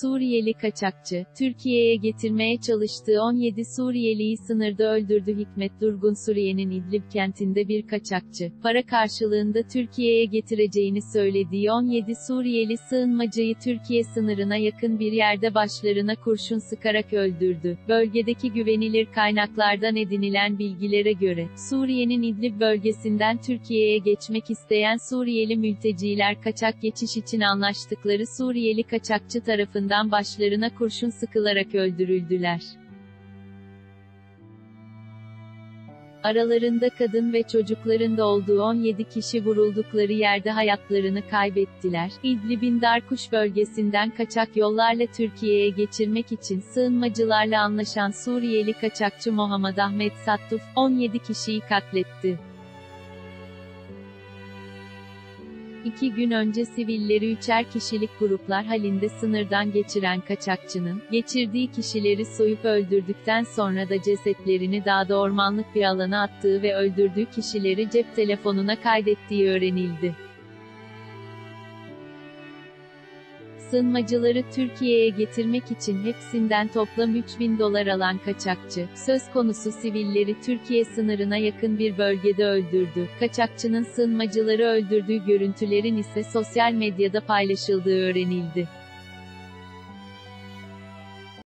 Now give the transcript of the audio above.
Suriyeli kaçakçı, Türkiye'ye getirmeye çalıştığı 17 Suriyeliyi sınırda öldürdü Hikmet Durgun Suriye'nin İdlib kentinde bir kaçakçı, para karşılığında Türkiye'ye getireceğini söylediği 17 Suriyeli sığınmacıyı Türkiye sınırına yakın bir yerde başlarına kurşun sıkarak öldürdü. Bölgedeki güvenilir kaynaklardan edinilen bilgilere göre, Suriye'nin İdlib bölgesinden Türkiye'ye geçmek isteyen Suriyeli mülteciler kaçak geçiş için anlaştıkları Suriyeli kaçakçı tarafından başlarına kurşun sıkılarak öldürüldüler. Aralarında kadın ve çocukların da olduğu 17 kişi vuruldukları yerde hayatlarını kaybettiler. İdlib'in Darkuş bölgesinden kaçak yollarla Türkiye'ye geçirmek için sığınmacılarla anlaşan Suriyeli kaçakçı Muhammed Ahmet Sattuf, 17 kişiyi katletti. İki gün önce sivilleri üçer kişilik gruplar halinde sınırdan geçiren kaçakçının, geçirdiği kişileri soyup öldürdükten sonra da cesetlerini dağda ormanlık bir alana attığı ve öldürdüğü kişileri cep telefonuna kaydettiği öğrenildi. Sığınmacıları Türkiye'ye getirmek için hepsinden toplam 3000 dolar alan kaçakçı, söz konusu sivilleri Türkiye sınırına yakın bir bölgede öldürdü. Kaçakçının sığınmacıları öldürdüğü görüntülerin ise sosyal medyada paylaşıldığı öğrenildi.